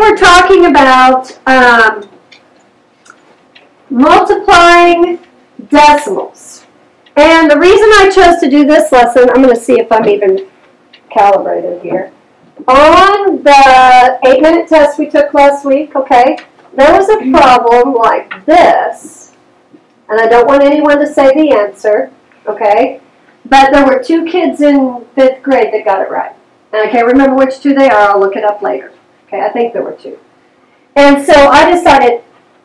we're talking about um, multiplying decimals. And the reason I chose to do this lesson, I'm going to see if I'm even calibrated here. On the eight minute test we took last week, okay, there was a problem like this, and I don't want anyone to say the answer, okay, but there were two kids in fifth grade that got it right. And I can't remember which two they are, I'll look it up later. Okay, I think there were two. And so I decided,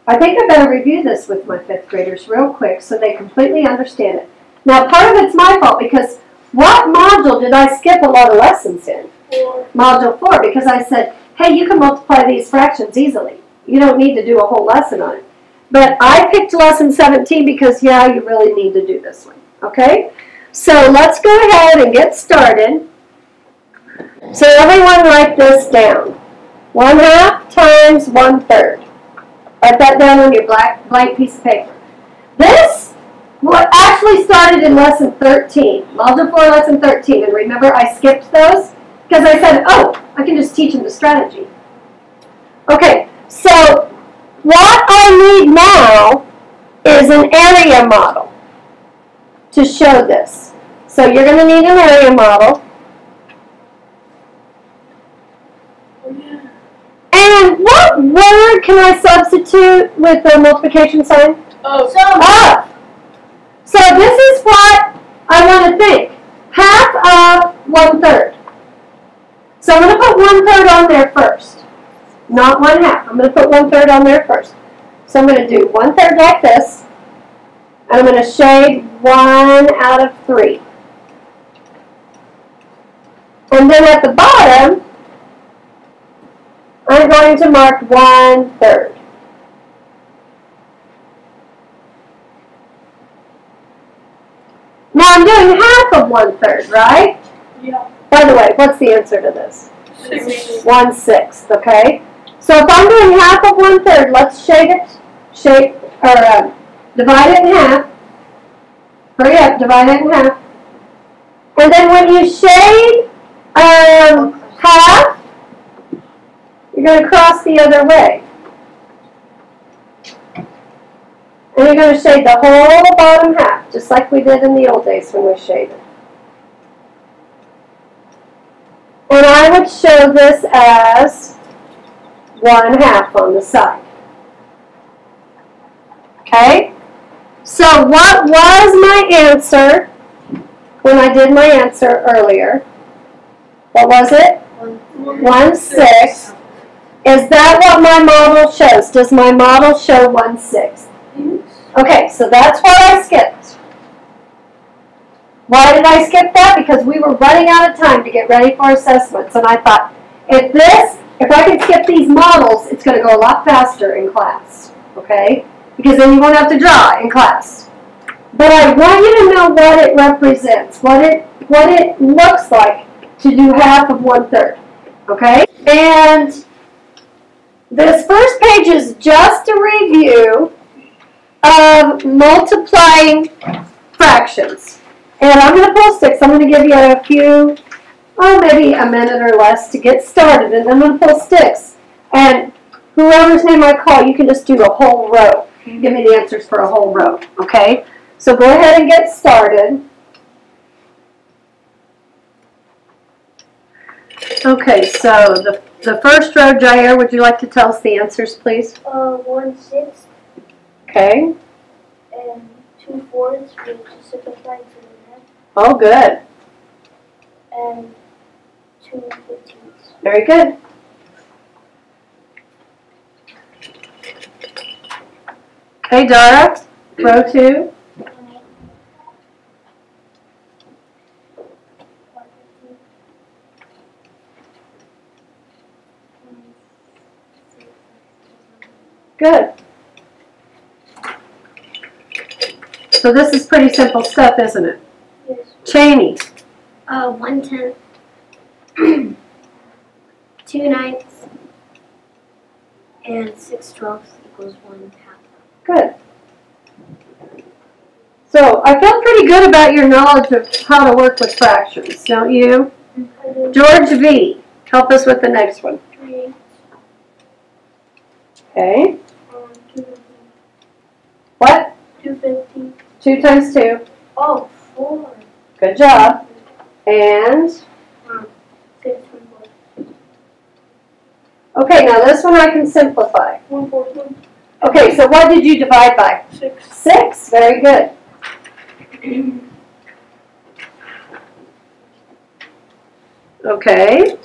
I think I better review this with my fifth graders real quick so they completely understand it. Now, part of it's my fault because what module did I skip a lot of lessons in? Four. Module 4, because I said, hey, you can multiply these fractions easily. You don't need to do a whole lesson on it. But I picked lesson 17 because, yeah, you really need to do this one. Okay? So let's go ahead and get started. So everyone write this down. 1 half times 1 third. Write that down on your black blank piece of paper. This what actually started in lesson 13, module 4, lesson 13. And remember, I skipped those because I said, oh, I can just teach them the strategy. Okay, so what I need now is an area model to show this. So you're going to need an area model. And what word can I substitute with the multiplication sign? Oh, Up. Ah. So this is what I want to think. Half of one third. So I'm going to put one third on there first. Not one half. I'm going to put one third on there first. So I'm going to do one third like this. And I'm going to shade one out of three. And then at the bottom, I'm going to mark one third. Now I'm doing half of one third, right? yeah. By the way, what's the answer to this? Six. One sixth, okay? So if I'm doing half of one third, let's shade it, shade, or uh, divide it in half. Hurry up, divide it in half. And then when you shade um, half, you're going to cross the other way. And you're going to shade the whole bottom half, just like we did in the old days when we shaded. And I would show this as one half on the side. Okay? So what was my answer when I did my answer earlier? What was it? One sixth. Is that what my model shows? Does my model show one sixth? Okay, so that's what I skipped. Why did I skip that? Because we were running out of time to get ready for assessments, and I thought, if this, if I can skip these models, it's going to go a lot faster in class, okay? Because then you won't have to draw in class. But I want you to know what it represents, what it, what it looks like to do half of one third, okay? And this first page is just a review of multiplying fractions. And I'm going to pull sticks. I'm going to give you a few, oh, maybe a minute or less to get started. And then I'm going to pull sticks. And whoever's name I call, you can just do a whole row. You give me the answers for a whole row, okay? So go ahead and get started. Okay, so the, the first row, Jair, would you like to tell us the answers, please? Uh, one sixth Okay. and two fourths, which is simplified to the Oh, good. and two fifteenths. Very good. Okay, Dara, row two. Good. So this is pretty simple stuff, isn't it? Yes. Cheney. Uh, one tenth, two ninths, and six twelfths equals one half. Good. So I feel pretty good about your knowledge of how to work with fractions, don't you? Do George V, help us with the next one. three Okay, 2 times 2. Oh, four. Good job. And? Hmm. Okay, now this one I can simplify. Okay, so what did you divide by? 6. 6, very good. okay.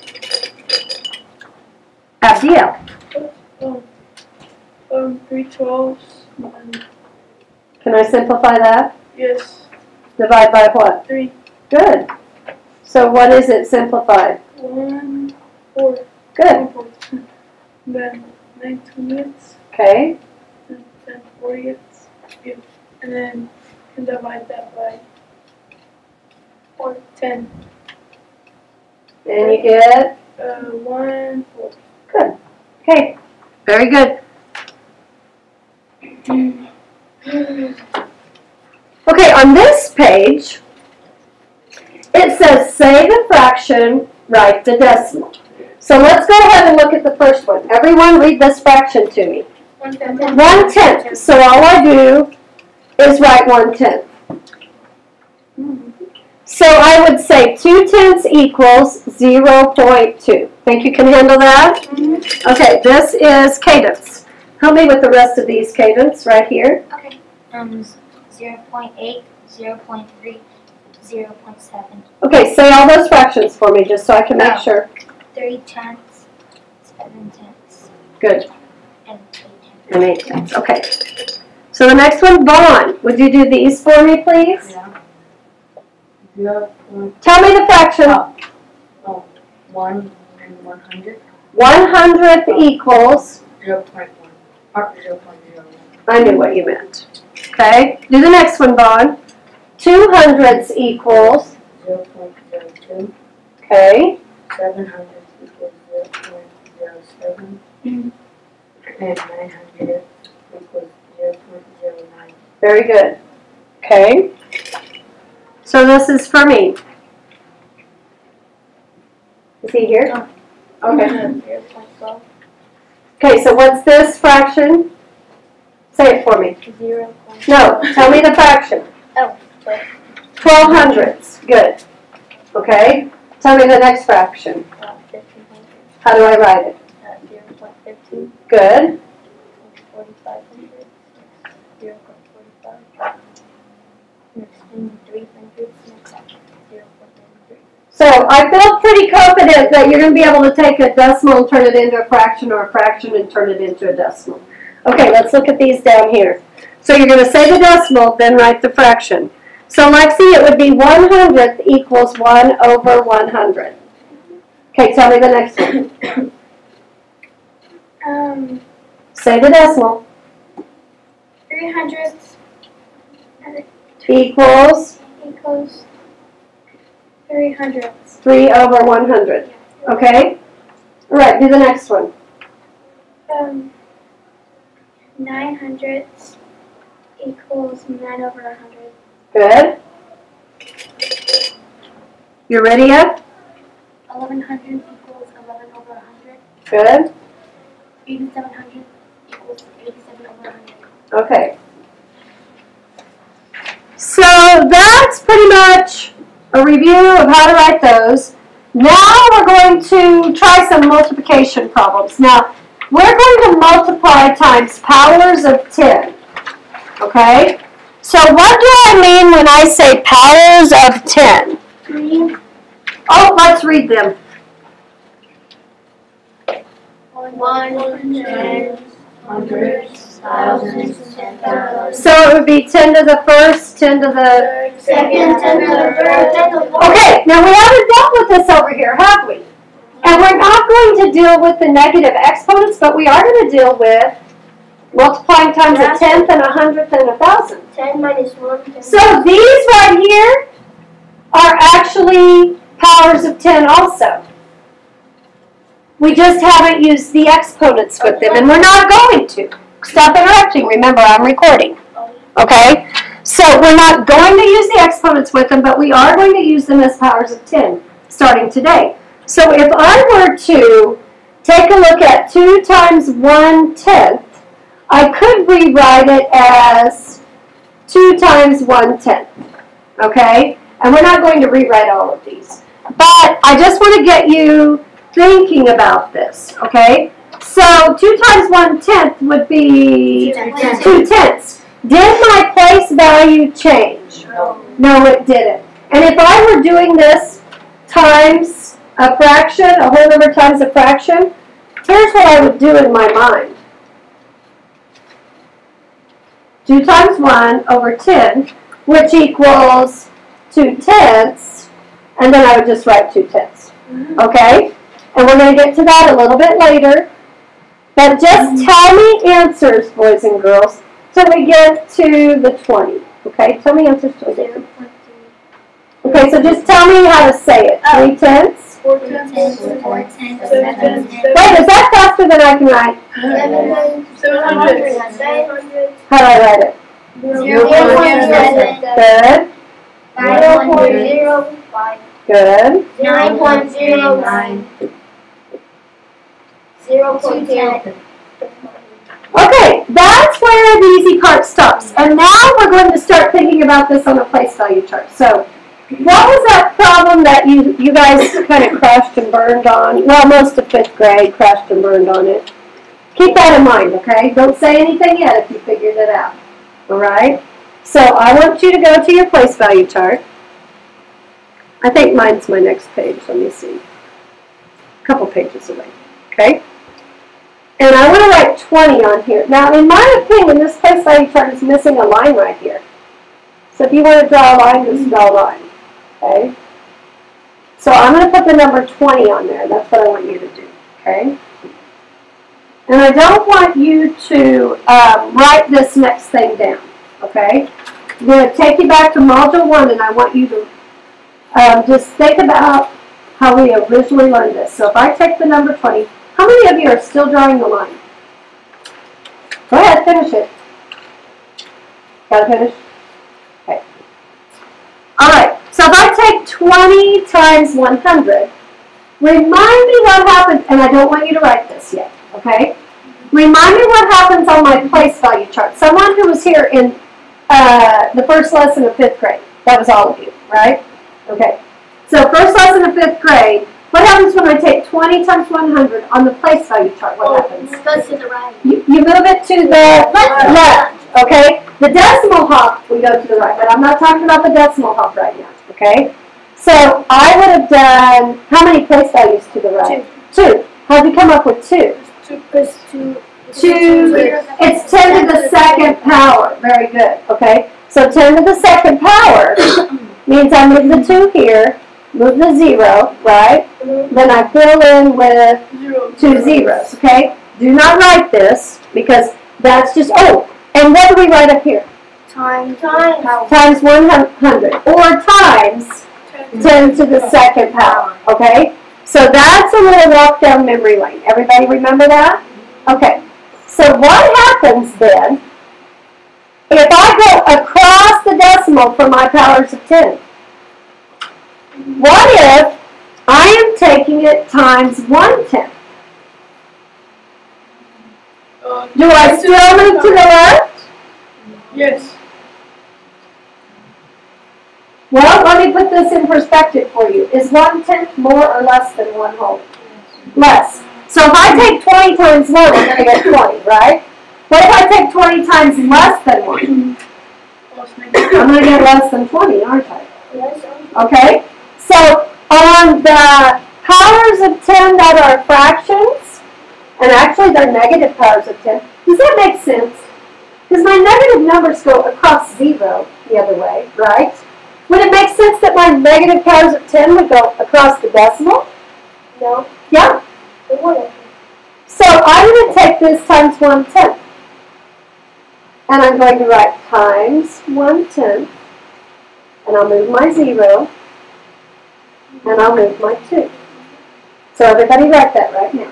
Abdiel. Um, um, three twelves. Can I simplify that? yes, Divide by what? three. Good. So what is it simplified? One, four. Good, One. Then nine twentieths. okay. And then fortieths. And then can divide that by four, ten. And you get, Uh, one, four. good. Okay, very good. Okay, on this page, it says say the fraction, write the decimal. So let's go ahead and look at the first one. Everyone read this fraction to me. One tenth. One tenth, so all I do is write one tenth. So I would say two tenths equals zero point two. Think you can handle that? Mm-hmm. Okay, this is cadence. Help me with the rest of these cadence right here. Okay. Um, zero point eight, zero point three, zero point seven, Okay, say all those fractions for me, just so I can make Oh. sure. three tenths, seven tenths, Good, and eight tenths. and eight tenths, okay. So the next one, Vaughn, would you do these for me, please? Zero point Tell me the fraction. one and one hundred, One hundredth equals, zero point one, or zero point zero one. I knew what you meant. Okay, do the next one, Vaughn. Two hundredths equals, Zero point zero two, okay, seven hundred equals zero point zero seven, and nine hundred equals zero point zero nine. very good. Okay. So this is for me. Is he here? Oh. Okay. Point twelve. Okay, so what's this fraction? Say it for me. Zero. No, tell me the fraction. Oh, twelve. Twelve hundredths, good. Okay, tell me the next fraction. Uh. How do I write it? Uh, zero point fifteen. Good. Forty-five hundred. Zero point forty-five. Next thing, three hundred. Next, zero point one three. So I feel pretty confident that you're gonna be able to take a decimal and turn it into a fraction or a fraction and turn it into a decimal. Okay, let's look at these down here. So you're gonna say the decimal, then write the fraction. So Lexi, it would be one hundredth equals one over one hundred. Okay, tell me the next one. Um, Say the decimal. three hundredths Equals equals three hundredths. three over one hundred. Okay? All right, do the next one. Um, nine hundredths equals nine over a hundred. Good. You ready yet? Eleven hundred equals eleven over a hundred. Good. Eighty-seven hundred equals eighty-seven over a hundred. Okay. So that's pretty much a review of how to write those. Now we're going to try some multiplication problems. Now, we're going to multiply times powers of 10. Okay? So what do I mean when I say powers of 10? Oh, let's read them. one, ten, hundreds, thousands, ten thousands. So it would be 10 to the first, 10 to the Second, ten to the third, ten to the fourth. Okay, now we haven't dealt with this over here, have we? And we're not going to deal with the negative exponents, but we are going to deal with multiplying times a tenth and a hundredth and a thousand. Ten minus one, ten. So these right here are actually powers of ten also. We just haven't used the exponents with them, and we're not going to. Stop interrupting, remember I'm recording. Okay? So we're not going to use the exponents with them, but we are going to use them as powers of 10 starting today. So if I were to take a look at 2 times 1 tenth I could rewrite it as two times one tenth, okay? And we're not going to rewrite all of these. But I just want to get you thinking about this, okay? So two times one tenth would be two tenths. Did my place value change? No, it didn't. And if I were doing this times a fraction, a whole number times a fraction, here's what I would do in my mind. 2 times 1 over 10, which equals 2 tenths, and then I would just write 2 tenths. Mm-hmm. Okay? And we're going to get to that a little bit later. But just mm-hmm. tell me answers, boys and girls, till we get to the 20. Okay? Tell me answers till we get to Okay, so just tell me how to say it. Oh. 3 tenths. Wait, is that faster than I can write? How do I write it? Zero point seven. Good, Five point zero five. good. Nine point zero nine. Zero Two ten. Okay, that's where the easy part stops. And now we're going to start thinking about this on a place value chart. So, what was that problem that you, you guys kind of crashed and burned on? Well, most of fifth grade crashed and burned on it. Keep that in mind, okay? Don't say anything yet if you figured it out. All right? So, I want you to go to your place value chart. I think mine's my next page. Let me see. A couple pages away. Okay? And I want to write 20 on here. Now, in my opinion, this place value chart is missing a line right here. So if you want to draw a line, just draw a line. Okay? So I'm going to put the number 20 on there. That's what I want you to do. Okay? And I don't want you to um, write this next thing down. Okay? I'm going to take you back to Module 1 and I want you to um, just think about how we originally learned this. So if I take the number 20, how many of you are still drawing the line? Go ahead, finish it. Got to finish? Okay. All right, so if I take 20 times 100, remind me what happens, and I don't want you to write this yet, okay? Remind me what happens on my place value chart. Someone who was here in uh, the first lesson of fifth grade. That was all of you, right? Okay. So first lesson of fifth grade, what happens when I take 20 times 100 on the place value chart? What happens? It Goes to the right. You, you move it to the left, left, okay? The decimal hop, we go to the right, but I'm not talking about the decimal hop right now, okay? So I would have done, how many place values to the right? Two. How'd you come up with two? Two plus two. Two, it's 10 to the second power. Very good, okay? So 10 to the second power means I move the 2 here, move the 0, right? Then I fill in with two zeros, okay? Do not write this because that's just, oh, and what do we write up here? Time. Time. Times 100 or times 10 to the second power, okay? So that's a little walk down memory lane. Everybody remember that? Okay. So what happens then if I go across the decimal for my powers of 10? What if I am taking it times 1 tenth? Uh, Do I still move to the left? Yes. Well, let me put this in perspective for you. Is 1 tenth more or less than 1 whole? Less. So if I take 20 times more, I'm going to get 20, right? What if I take 20 times less than 1? I'm going to get less than 20, aren't I? Okay? So on the powers of 10 that are fractions, and actually they're negative powers of 10, does that make sense? Because my negative numbers go across 0 the other way, right? Would it make sense that my negative powers of 10 would go across the decimal? No. Yeah. It wouldn't. So I'm going to take this times 1 tenth. And I'm going to write times 1 tenth. And I'll move my 0. And I'll move my 2. So everybody write that right now.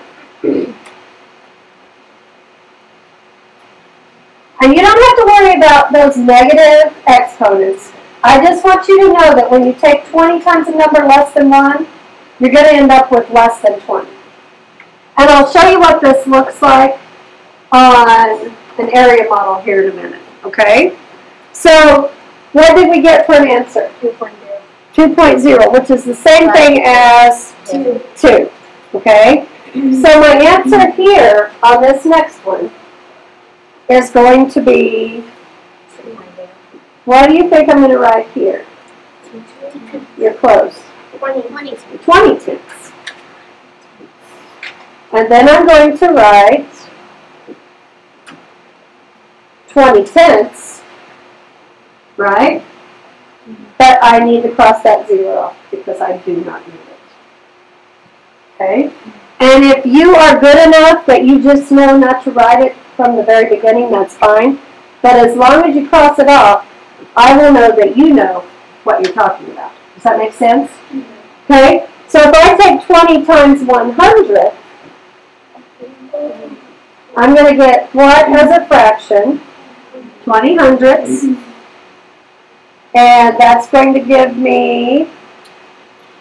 And you don't have to worry about those negative exponents. I just want you to know that when you take 20 times a number less than 1, you're going to end up with less than 20. And I'll show you what this looks like on an area model here in a minute, okay? So, what did we get for an answer? Two point zero. Two point zero, which is the same thing as Two. two, okay? So my answer here on this next one is going to be, what do you think I'm gonna write here? You're close. Twenty. Twenty. Twenty tenths. And then I'm going to write twenty tenths, right? But I need to cross that zero off because I do not need it. Okay? And if you are good enough that you just know not to write it from the very beginning, that's fine. But as long as you cross it off, I will know that you know what you're talking about. Does that make sense? Okay? So if I take 20 times 100, I'm going to get what as a fraction? 20 hundredths. And that's going to give me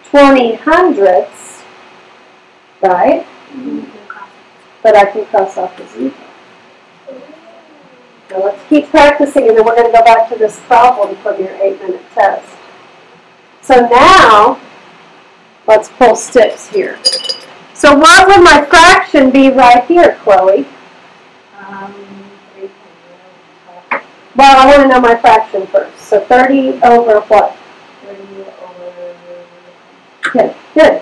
20 hundredths, right? But I can cross off the zero. Now let's keep practicing and then we're going to go back to this problem from your eight minute test. So now, let's pull sticks here. So what would my fraction be right here, Chloe? Um, Well, I want to know my fraction first. So 30 over what? thirty over, Good, good.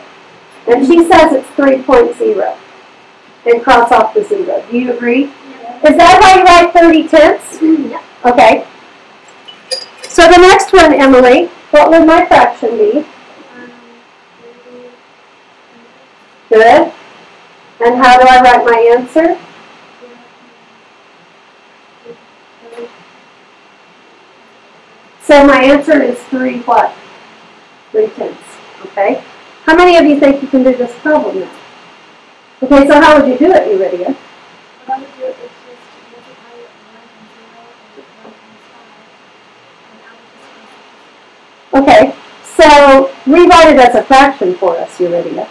And she says it's 3.0. And cross off the zero. Do you agree? Is that how you write 30 tenths? Yeah. Okay. So the next one, Emily, what would my fraction be? Good. And how do I write my answer? So my answer is three what? Three tenths, okay? How many of you think you can do this problem now? Okay, so how would you do it, Eurydia? What I would do is just multiply it one and zero and one and five. And I would just Okay, so rewrite it as a fraction for us, Eurydia.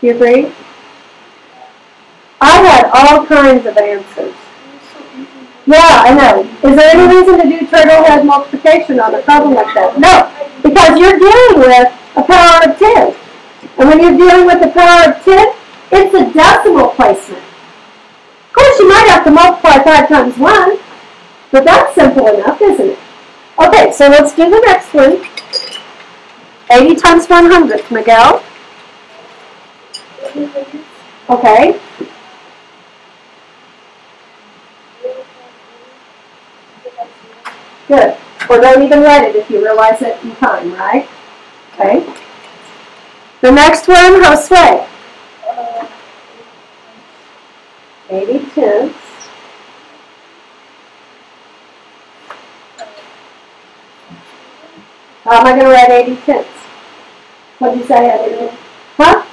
You agree? I had all kinds of answers. Yeah, I know. Is there any reason to do turtle head multiplication on a problem like that? No, because you're dealing with a power of 10. And when you're dealing with a power of 10, it's a decimal placement. Of course, you might have to multiply 5 times 1, but that's simple enough, isn't it? Okay, so let's do the next one. 80 times 100, Miguel. Okay, good. Or don't even write it if you realize it in time, right? Okay. The next one, Josue. 80 tenths. How am I going to write 80 tenths? What did you say, Eddie? Huh?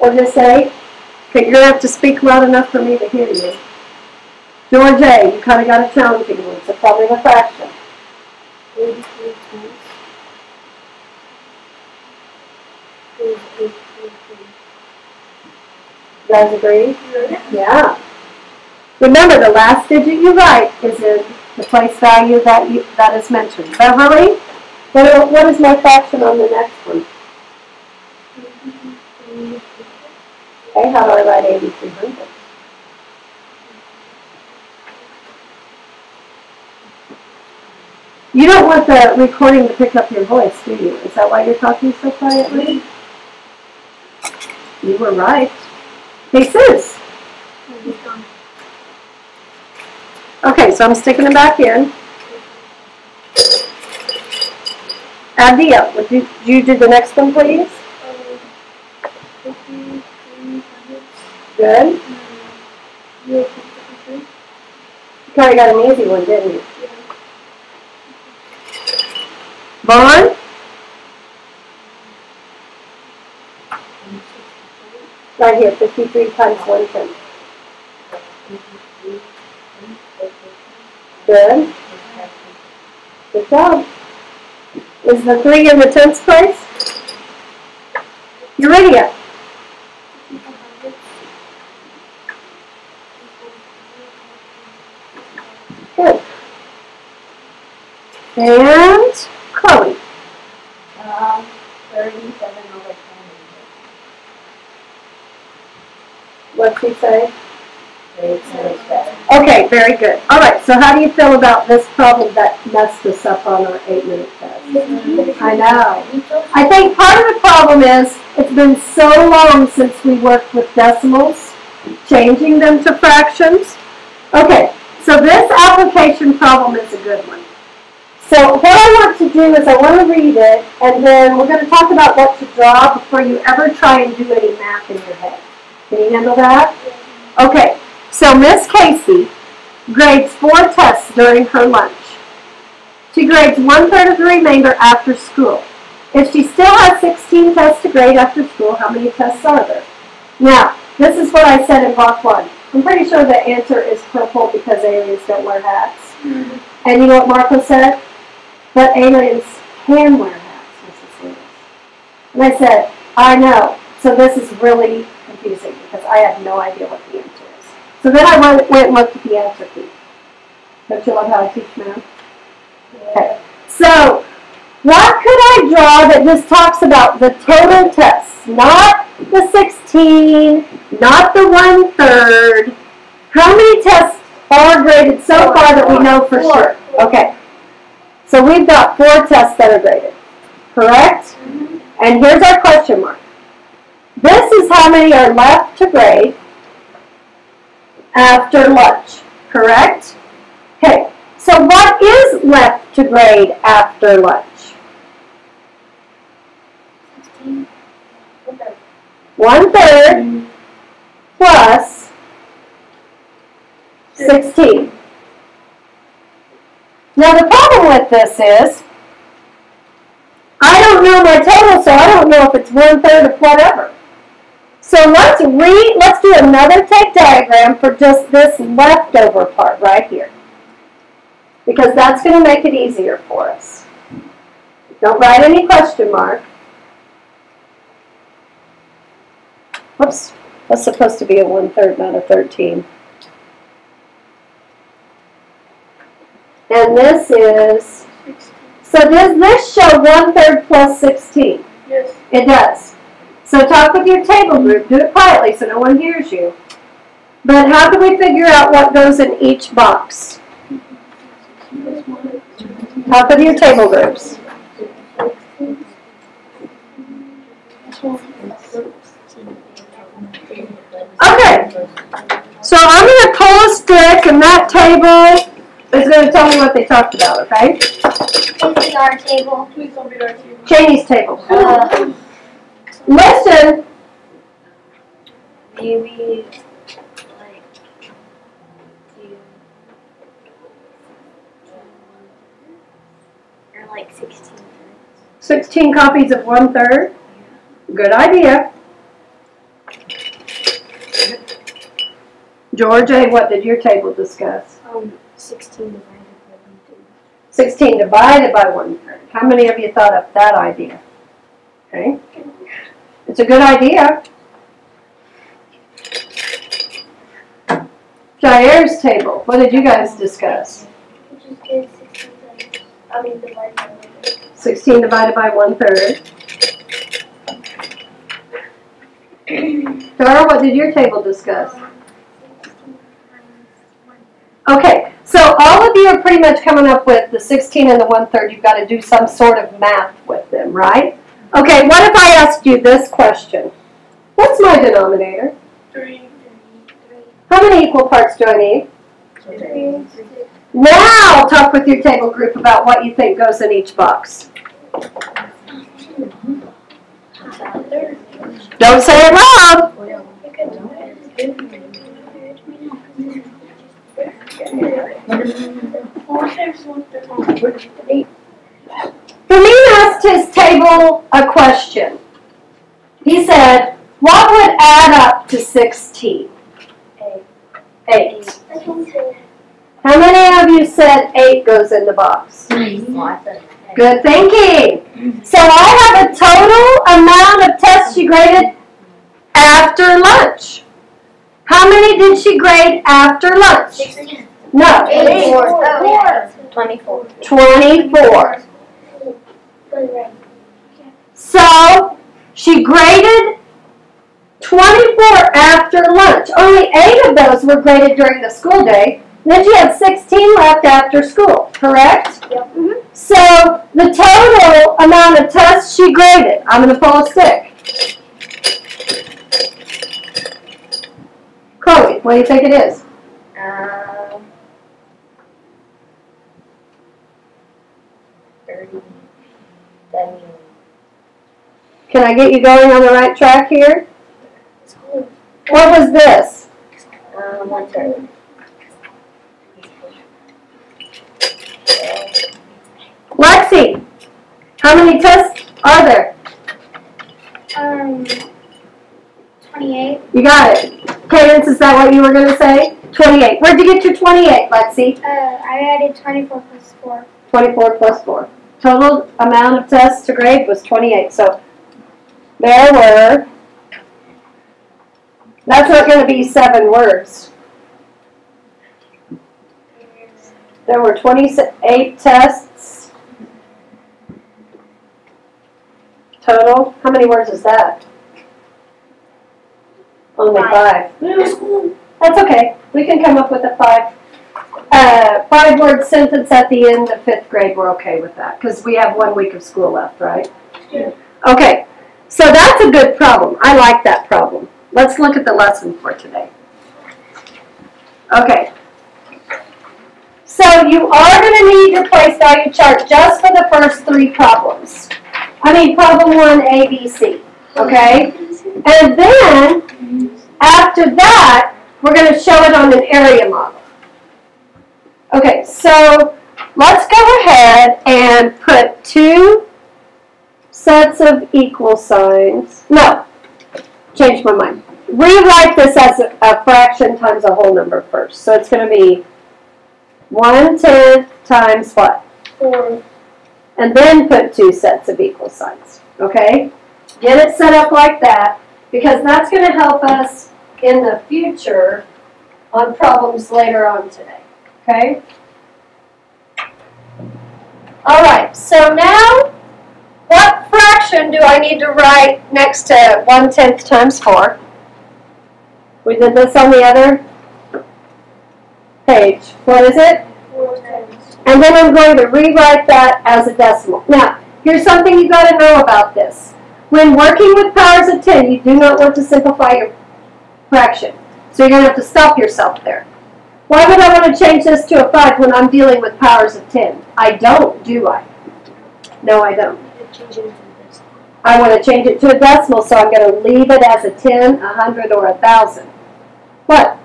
Or just say, okay, you're going to have to speak loud enough for me to hear you. George A., you kind of got a challenging one, so probably the fraction. eighty-three times. Is eighty-three, Guys agree? Yeah. Remember, the last digit you write is in the place value that you, that is mentioned. Beverly, what, what is my fraction on the next one? Okay, how do I write eighty-three hundred? You don't want the recording to pick up your voice, do you? Is that why you're talking so quietly? You were right. Jesus. Okay, so I'm sticking them back in. Adia, uh, would you, you do the next one, please? Good. You kinda got an easy one, didn't you? Vaughn? Right here, 53 times Lincoln. Good. Good job. Is the 3 in the tenth place? Uridia. Good. And Chloe. Uh, 37 What's he say? Okay, very good. All right, so how do you feel about this problem that messed us up on our eight-minute test? Mm-hmm. I know. I think part of the problem is it's been so long since we worked with decimals, changing them to fractions. Okay, so this application problem is a good one. So what I want to do is I want to read it, and then we're going to talk about what to draw before you ever try and do any math in your head. Can you handle that? Okay, so Miss Casey grades four tests during her lunch. She grades one third of the remainder after school. If she still has 16 tests to grade after school, how many tests are there? Now, this is what I said in block one. I'm pretty sure the answer is purple because aliens don't wear hats. Mm-hmm. And you know what Marco said? But aliens can wear hats, Mrs. Lewis. And I said, I know. So this is really confusing because I have no idea what the answer is. So then I went, went and looked at the answer key. Don't you love how I teach math? Okay. So, what could I draw that just talks about the total tests? Not the 16, not the one third. How many tests are graded so far that we know for sure? Okay. So we've got four tests that are graded, correct? Mm-hmm. And here's our question mark. This is how many are left to grade after lunch, correct? Okay, so what is left to grade after lunch? One third plus sixteen. Now the problem with this is, I don't know my total, so I don't know if it's one third of whatever. So let's read, let's do another tape diagram for just this leftover part right here. Because that's gonna make it easier for us. Don't write any question mark. Whoops, that's supposed to be a one-third, not a thirteen. And this is, so does this show one-third plus sixteen? Yes. It does. So talk with your table group, do it quietly so no one hears you. But how do we figure out what goes in each box? Talk with your table groups. Okay, so I'm gonna pull a stick and that table is gonna tell me what they talked about, okay? This is our table. Please don't be our team. Janie's table. Uh, Listen, Maybe like or like sixteen. sixteen copies of one-third. Good idea. George A., what did your table discuss? Um, sixteen divided by one third. 16 divided by one third. How many of you thought of that idea? Okay. It's a good idea. Jaire's table, what did you guys discuss? Which is good, sixteen divided, I mean divided by one third. 16 divided by one third. Dara, what did your table discuss? Okay, so all of you are pretty much coming up with the 16 and the one third. You've got to do some sort of math with them, right? Okay, what if I asked you this question? What's my denominator? Three. How many equal parts do I need? Three. Now talk with your table group about what you think goes in each box. Don't say it loud. Fermin asked his table a question. He said, what would add up to 16? Eight. Eight. How many of you said 8 goes in the box? Good thinking. So I have a total amount of tests she graded after lunch. How many did she grade after lunch? No. 24. 24. 24. So she graded 24 after lunch. Only eight of those were graded during the school day. Then she had 16 left after school, correct? Yep. Mm -hmm. So the total amount of tests she graded, I'm going to pull a stick. Chloe, what do you think it is? Uh, seventy, Can I get you going on the right track here? What was this? um, one thirty. Lexi, how many tests are there? Um, twenty-eight. You got it. Cadence, is that what you were gonna say? Twenty-eight. Where'd you get your twenty-eight, Lexi? Uh, I added twenty-four plus four. Twenty-four plus four. Total amount of tests to grade was twenty-eight, so there were, that's not gonna be seven words. There were twenty-eight tests. Total, how many words is that? Only five. That's okay, we can come up with a five, uh, five-word sentence at the end of fifth grade, we're okay with that, because we have one week of school left, right? Yeah. Okay, so that's a good problem, I like that problem. Let's look at the lesson for today. Okay. So you are gonna need your place value chart just for the first three problems. I mean, problem one, A, B, C, okay? And then, after that, we're gonna show it on an area model. Okay, so let's go ahead and put two sets of equal signs. No, change my mind. Rewrite this as a, a fraction times a whole number first. So it's gonna be one tenth times what? Four. and then put two sets of equal signs, okay? Get it set up like that, because that's gonna help us in the future on problems later on today, okay? All right, so now, what fraction do I need to write next to one tenth times four? We did this on the other page. What is it? And then I'm going to rewrite that as a decimal. Now, here's something you got to know about this. When working with powers of 10, you do not want to simplify your fraction. So you're going to have to stop yourself there. Why would I want to change this to a 5 when I'm dealing with powers of 10? I don't, do I? No, I don't. I want to change it to a decimal, so I'm going to leave it as a 10, a 100, or a 1,000. What?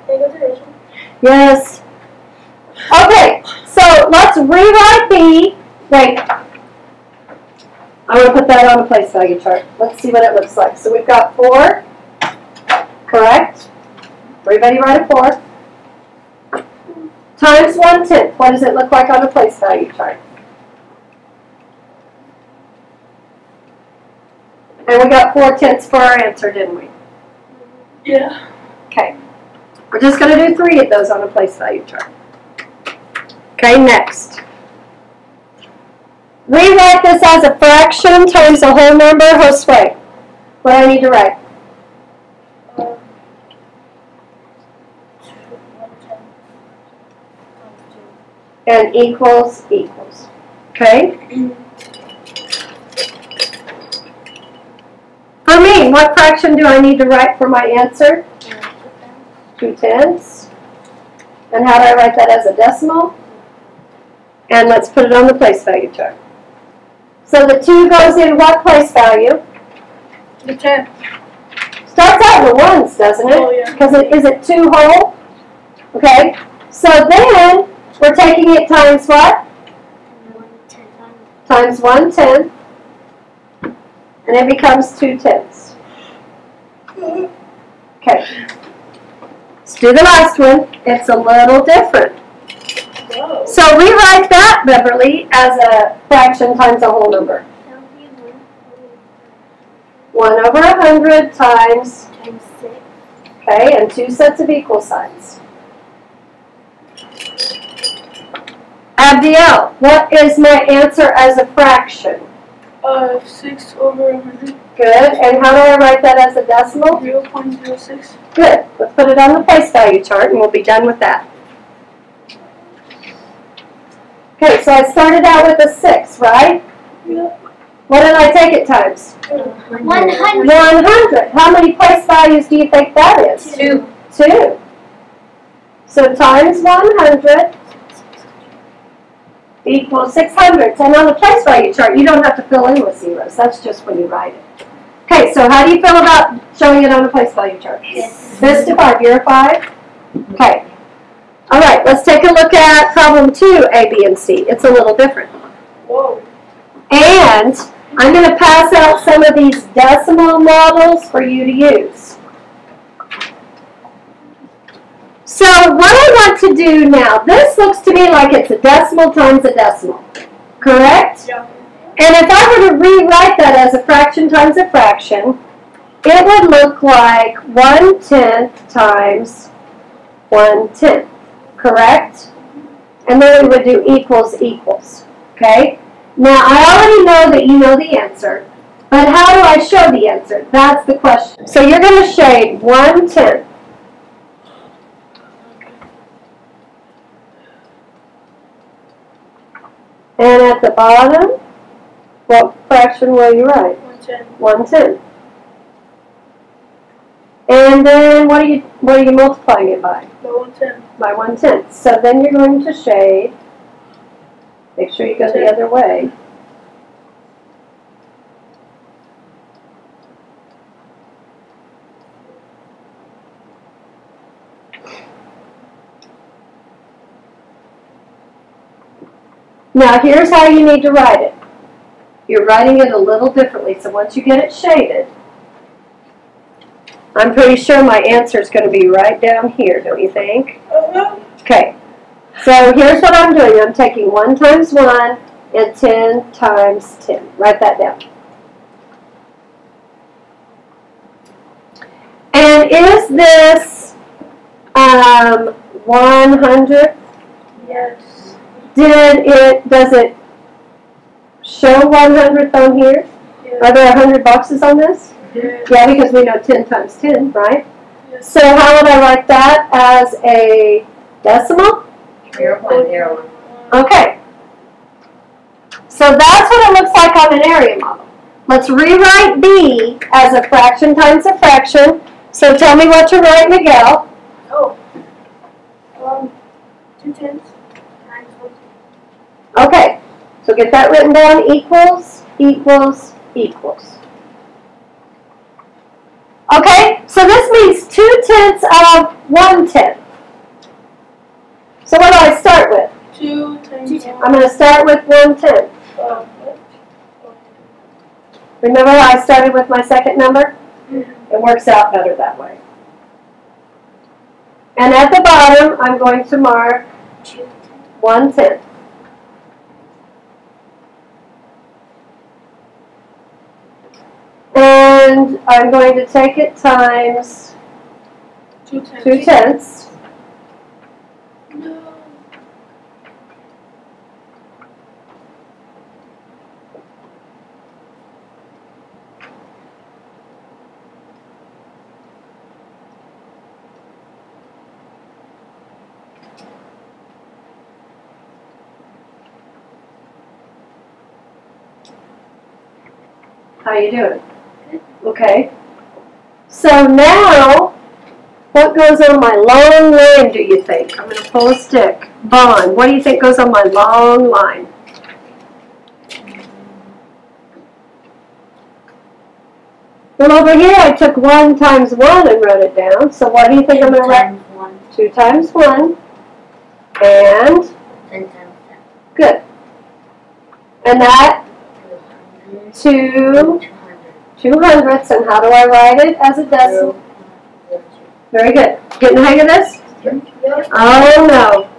Yes. Okay, so let's rewrite the, wait. I'm gonna put that on a place value chart. Let's see what it looks like. So we've got four, correct? Everybody write a four. Times one tenth, what does it look like on a place value chart? And we got four tenths for our answer, didn't we? Yeah. Okay. We're just going to do three of those on a place value chart. Okay, next. Rewrite this as a fraction times a whole number. Josue, what do I need to write? Um, one ten times two. And equals equals. Okay? For me, what fraction do I need to write for my answer? Two tenths. And how do I write that as a decimal? And let's put it on the place value chart. So the two goes in what place value? The ten. Starts out with ones, doesn't Oh, it? yeah. Because it, is it two whole? Okay, so then we're taking it times what? Times. One tenth. And it becomes two tenths. Okay. Let's do the last one. It's a little different. Whoa. So rewrite that, Beverly, as a fraction times a whole number. That would be one One over a hundred times, times six. okay, and two sets of equal signs. Abdiel, what is my answer as a fraction? Uh, six over a hundred. Good, and how do I write that as a decimal? Zero point zero six. Good, let's put it on the place value chart and we'll be done with that. Okay, so I started out with a six, right? Yeah. What did I take it times? One hundred. One hundred. How many place values do you think that is? Two. Two. So times one hundred equals six hundredths. And on the place value chart, you don't have to fill in with zeros. That's just when you write it. Okay, so how do you feel about showing it on the place value chart? Yes. This to five, you're a five? Okay. All right, let's take a look at problem two, A, B, and C. It's a little different. Whoa. And I'm going to pass out some of these decimal models for you to use. So what I want to do now, this looks to me like it's a decimal times a decimal, correct? Yeah. And if I were to rewrite that as a fraction times a fraction, it would look like one tenth times one tenth, correct? And then we would do equals equals, okay? Now, I already know that you know the answer, but how do I show the answer? That's the question. So you're going to shade one tenth. And at the bottom, what fraction will you write? One ten. One tenth. And then what are you what are you multiplying it by? By one ten. By one tenth. So then you're going to shade. Make sure you go the other way. Now here's how you need to write it. You're writing it a little differently, so once you get it shaded, I'm pretty sure my answer is going to be right down here, don't you think? Uh-huh. Okay, so here's what I'm doing. I'm taking 1 times 1 and 10 times 10. Write that down. And is this um, 100? Yes. Did it, does it show 100 on here? Yes. Are there 100 boxes on this? Yes. Yeah, because we know 10 times 10, right? Yes. So how would I write that as a decimal? Zero point zero one. Okay. So that's what it looks like on an area model. Let's rewrite B as a fraction times a fraction. So tell me what to write, Miguel. Oh. Um, two one. Okay. So get that written down. Equals, equals, equals. Okay, so this means two tenths of one tenth. So what do I start with? Two times Two one. I'm going to start with one tenth. What? Remember how I started with my second number? Mhm. It works out better that way. And at the bottom, I'm going to mark Two. one tenth. And I'm going to take it times Two tens. two tenths. No. How you doing? Okay. So now, what goes on my long line, do you think? I'm going to pull a stick. Vaughn, what do you think goes on my long line? Well, over here I took 1 times 1 and wrote it down. So what do you think I'm going to write? One, 2 times 1. And, ten times ten. good. And that, Two 2 hundred. Two hundred. two hundredths. And how do I write it as a decimal? Zero point zero two. Very good. Getting the hang of this? Yep. Oh no.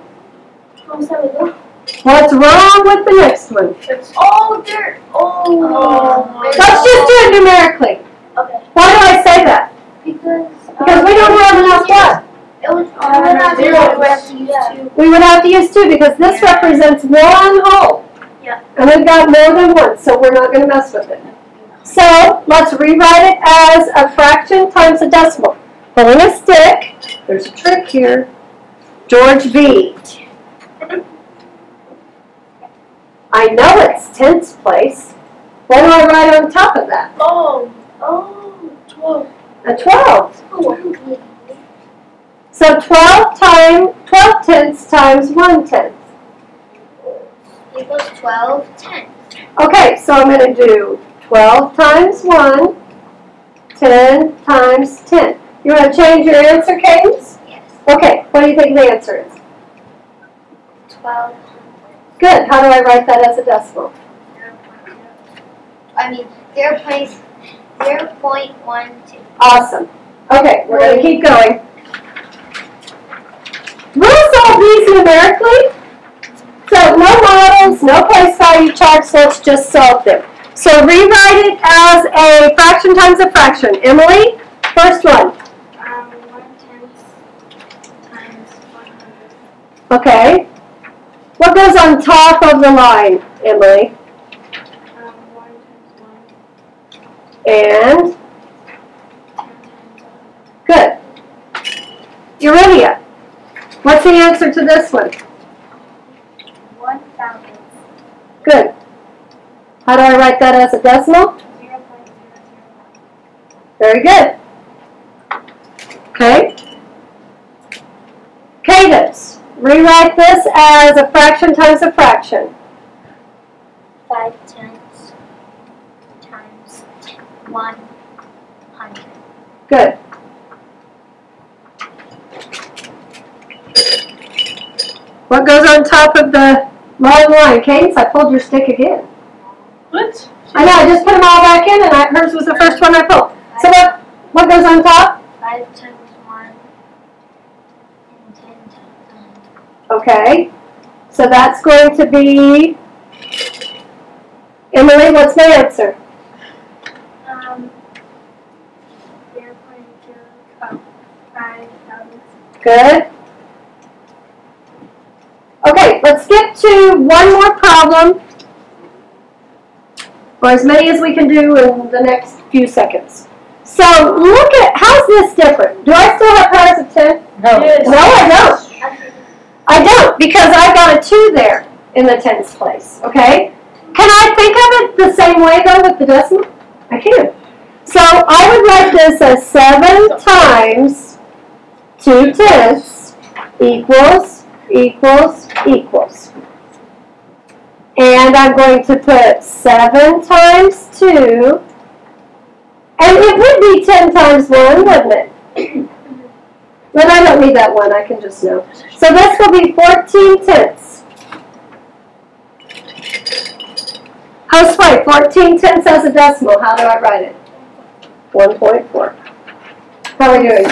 Seven, no. What's wrong with the next one? Oh, there. Oh. Let's just do it numerically. Okay. Why do I say that? Because. Because we don't have enough what? It was. Uh, we would have. We would have to use two. We would have to use two because this Yeah. represents one whole. Yeah. And we've got more than one, so we're not gonna mess with it. So, let's rewrite it as a fraction times a decimal. Pulling a stick, there's a trick here. George V. I know it's tens place. What do I write on top of that? Oh. Oh. Twelve. A twelve. Oh, So twelve times, twelve tenths times one tenth. Equals twelve tenths. Okay, so I'm gonna do twelve times one, ten times ten. You wanna change your answer, Cadence? Yes. Okay, what do you think the answer is? Twelve. Good, how do I write that as a decimal? Zero point zero. I mean zero point zero point one two. Awesome. Okay, we're gonna keep going. We'll solve these numerically. So no models, no place value charts, let's just solve them. So rewrite it as a fraction times a fraction. Emily, first one. Um, one tenth times. Okay. What goes on top of the line, Emily? Um, one times one. And, Ten times one. good. Uridia, what's the answer to this one? One thousand. Good. How do I write that as a decimal? Zero point zero zero one. Very good. Okay. Cadence, rewrite this as a fraction times a fraction. Five tenths times one hundred. Good. What goes on top of the long line? Cadence, I pulled your stick again. What? I know, I just put them all back in and I, hers was the first one I pulled. So what, what goes on top? Five times one and ten times Okay. So that's going to be, Emily, what's my answer? Um, zero point zero, oh, five thousand. Good. Okay, let's skip to one more problem. Or as many as we can do in the next few seconds. So look at, how's this different? Do I still have powers of 10? No. No, I don't. I don't, because I've got a 2 there in the tens place, okay? Can I think of it the same way though with the decimal? I can. So I would write this as 7 times 2 tenths equals, equals, equals. And I'm going to put 7 times 2, and it would be 10 times 1, wouldn't it? But I don't need that one, I can just know. So this will be 14 tenths. Housefly, 14 tenths as a decimal, how do I write it? 1.4. How are we doing?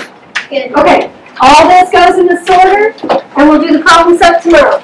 Good. Okay, all this goes in this order, and we'll do the problem set tomorrow.